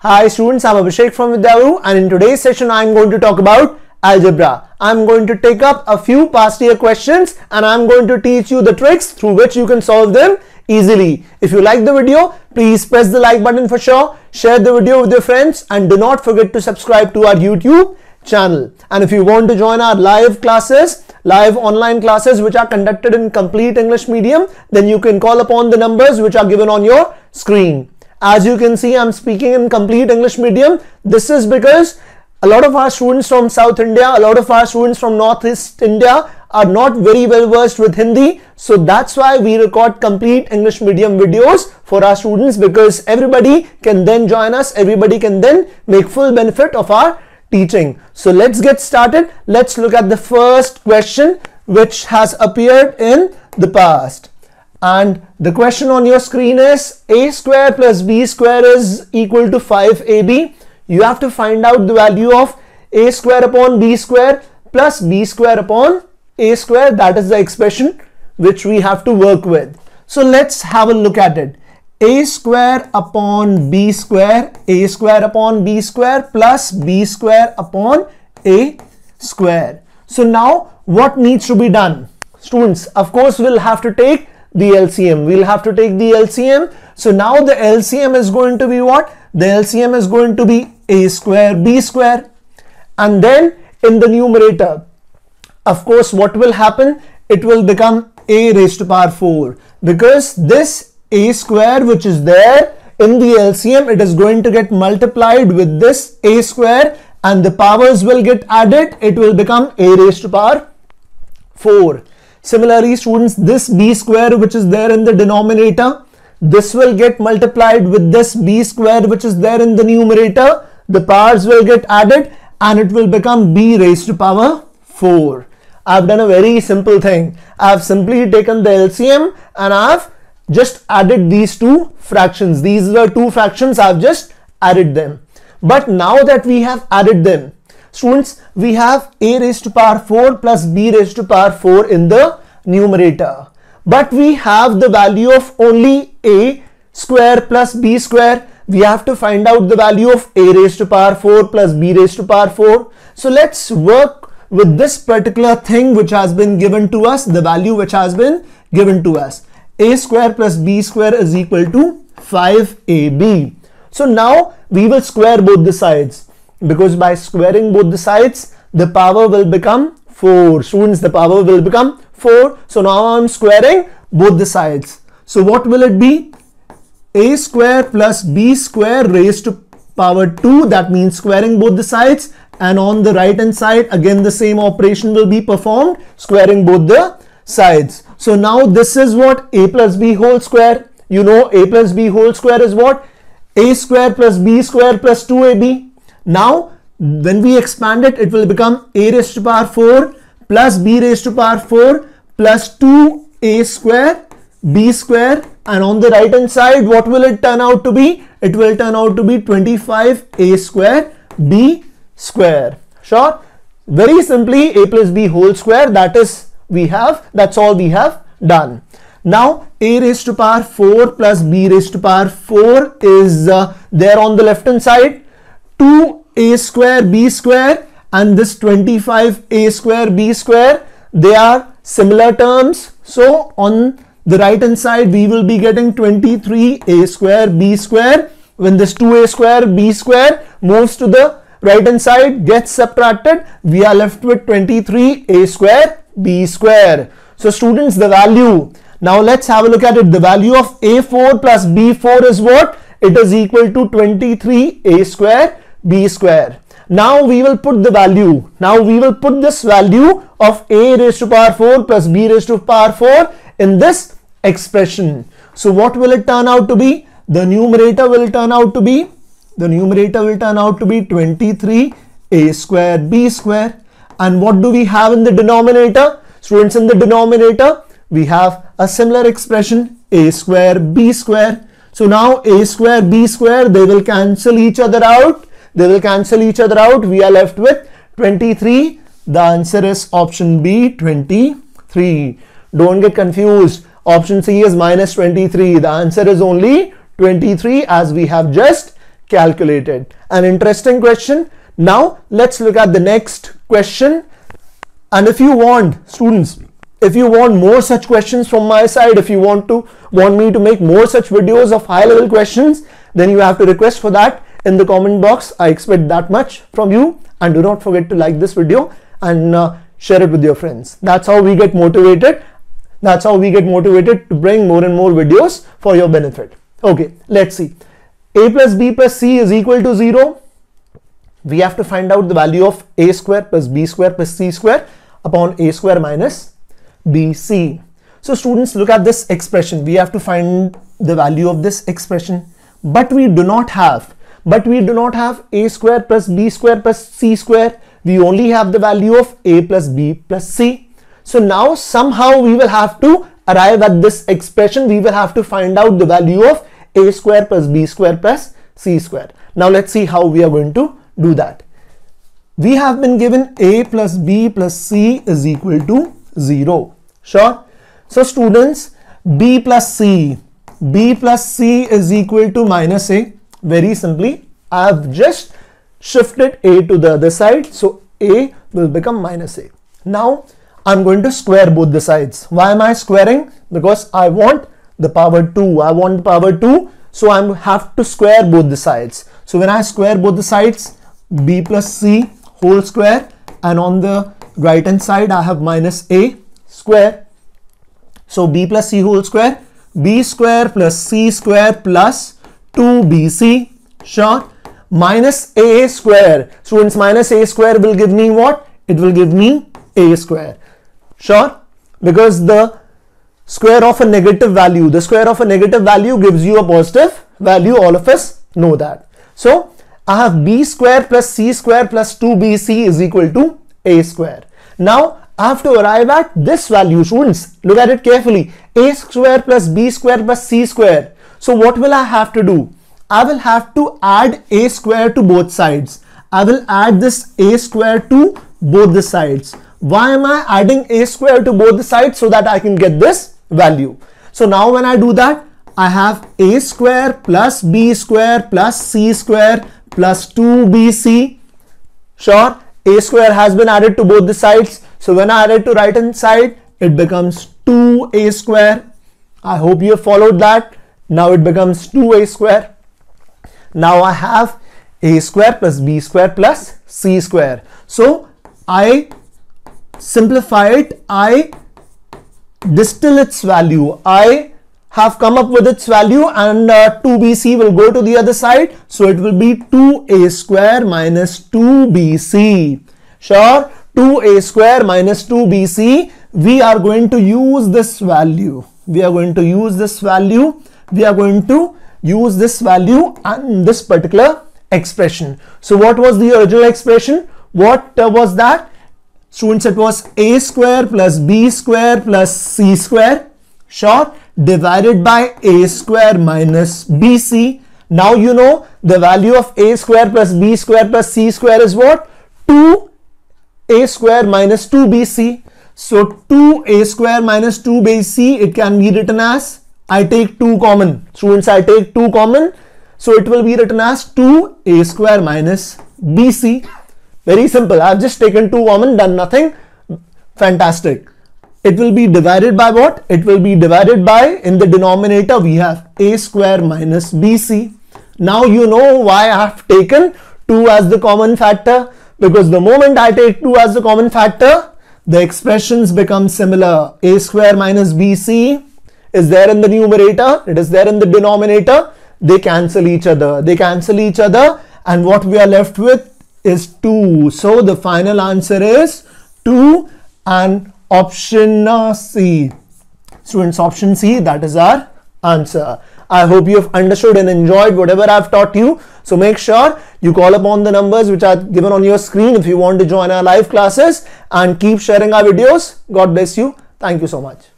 Hi students, I'm Abhishek from Vidyaguru and in today's session I'm going to talk about algebra. I'm going to take up a few past year questions and I'm going to teach you the tricks through which you can solve them easily. If you like the video, please press the like button for sure, share the video with your friends and do not forget to subscribe to our YouTube channel. And if you want to join our live classes, live online classes which are conducted in complete English medium, then you can call upon the numbers which are given on your screen. As you can see, I'm speaking in complete English medium. This is because a lot of our students from South India, a lot of our students from Northeast India are not very well versed with Hindi. So that's why we record complete English medium videos for our students because everybody can then join us. Everybody can then make full benefit of our teaching. So let's get started. Let's look at the first question which has appeared in the past. And the question on your screen is a square plus b square is equal to 5ab. You have to find out the value of a square upon b square plus b square upon a square. That is the expression which we have to work with. So let's have a look at it. a square upon b square, a square upon b square plus b square upon a square. So now what needs to be done? Students, of course, we'll have to take the LCM. We'll have to take the LCM. So now the LCM is going to be what? The LCM is going to be a square b square and then in the numerator of course what will happen it will become a raised to power 4 because this a square which is there in the LCM it is going to get multiplied with this a square and the powers will get added it will become a raised to power 4 Similarly, students, this b square which is there in the denominator, this will get multiplied with this b square which is there in the numerator. The powers will get added and it will become b raised to power 4. I've done a very simple thing. I've simply taken the LCM and I've just added these two fractions. These are two fractions. I've just added them. But now that we have added them, Students, we have a raised to power 4 plus b raised to power 4 in the numerator. But we have the value of only a square plus b square. We have to find out the value of a raised to power 4 plus b raised to power 4. So let's work with this particular thing which has been given to us, the value which has been given to us. a square plus b square is equal to 5ab. So now we will square both the sides because by squaring both the sides the power will become 4 students the power will become 4 so now I'm squaring both the sides. So what will it be? A square plus b square raised to power 2 that means squaring both the sides. And on the right hand side again the same operation will be performed squaring both the sides. So now this is what? A plus b whole square. You know a plus b whole square is what? A square plus b square plus 2ab now, when we expand it, it will become a raised to power 4 plus b raised to power 4 plus 2a square b square and on the right hand side what will it turn out to be? It will turn out to be 25a square b square. Sure? Very simply a plus b whole square that is we have that's all we have done. Now a raised to power 4 plus b raised to power 4 is uh, there on the left hand side 2a square b square and this 25a square b square they are similar terms. So on the right hand side we will be getting 23a square b square. When this 2a square b square moves to the right hand side gets subtracted we are left with 23a square b square. So students the value. Now let's have a look at it. The value of a4 plus b4 is what? It is equal to 23a square b square. Now we will put the value. Now we will put this value of a raised to power 4 plus b raised to power 4 in this expression. So what will it turn out to be? The numerator will turn out to be, the numerator will turn out to be 23 a square b square. And what do we have in the denominator? Students in the denominator, we have a similar expression a square b square. So now a square b square, they will cancel each other out they will cancel each other out. We are left with 23. The answer is option B 23. Don't get confused. Option C is minus 23. The answer is only 23 as we have just calculated. An interesting question. Now let's look at the next question. And if you want students, if you want more such questions from my side, if you want to want me to make more such videos of high level questions, then you have to request for that in the comment box. I expect that much from you. And do not forget to like this video and uh, share it with your friends. That's how we get motivated. That's how we get motivated to bring more and more videos for your benefit. Okay, let's see. a plus b plus c is equal to 0. We have to find out the value of a square plus b square plus c square upon a square minus bc. So students look at this expression. We have to find the value of this expression but we do not have but we do not have a square plus b square plus c square we only have the value of a plus b plus c. So now somehow we will have to arrive at this expression. We will have to find out the value of a square plus b square plus c square. Now let's see how we are going to do that. We have been given a plus b plus c is equal to 0. Sure. So students, b plus c, b plus c is equal to minus a. Very simply, I have just shifted a to the other side. So a will become minus a. Now I'm going to square both the sides. Why am I squaring? Because I want the power 2. I want the power 2. So I have to square both the sides. So when I square both the sides, b plus c whole square and on the right hand side I have minus a square. So b plus c whole square, b square plus c square plus 2bc. Sure minus a square. Students, minus a square will give me what? It will give me a square. Sure? Because the square of a negative value, the square of a negative value gives you a positive value. All of us know that. So, I have b square plus c square plus 2bc is equal to a square. Now, I have to arrive at this value, students. Look at it carefully. a square plus b square plus c square. So, what will I have to do? I will have to add a square to both sides. I will add this a square to both the sides. Why am I adding a square to both the sides? So that I can get this value. So now when I do that, I have a square plus b square plus c square plus 2bc. Sure, a square has been added to both the sides. So when I add it to right hand side, it becomes 2a square. I hope you have followed that. Now it becomes 2a square. Now I have a square plus b square plus c square. So I simplify it. I distill its value. I have come up with its value and uh, 2bc will go to the other side. So it will be 2a square minus 2bc. Sure, 2a square minus 2bc. We are going to use this value. We are going to use this value. We are going to use this value and this particular expression. So what was the original expression? What uh, was that? Students, it was a square plus b square plus c square, sure, divided by a square minus bc. Now you know the value of a square plus b square plus c square is what? 2a square minus 2bc. So 2a square minus 2bc, it can be written as I take 2 common. Students, I take 2 common. So it will be written as 2a square minus bc. Very simple. I've just taken 2 common, done nothing. Fantastic. It will be divided by what? It will be divided by, in the denominator, we have a square minus bc. Now you know why I have taken 2 as the common factor. Because the moment I take 2 as the common factor, the expressions become similar. a square minus bc is there in the numerator, it is there in the denominator, they cancel each other. They cancel each other and what we are left with is 2. So the final answer is 2 and option C. Students, option C, that is our answer. I hope you have understood and enjoyed whatever I've taught you. So make sure you call upon the numbers which are given on your screen if you want to join our live classes and keep sharing our videos. God bless you. Thank you so much.